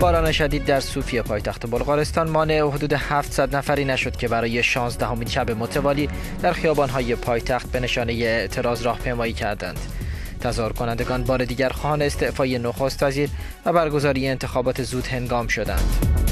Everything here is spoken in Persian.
باران شدید در سوفیه پایتخت بلغارستان مانع حدود 700 نفری نشد که برای 16 شب متوالی در خیابان‌های پایتخت به نشانه اعتراض راهپیمایی کردند. تظاهر کنندگان بار دیگر خواهان استعفای نخست وزیر و برگزاری انتخابات زود هنگام شدند.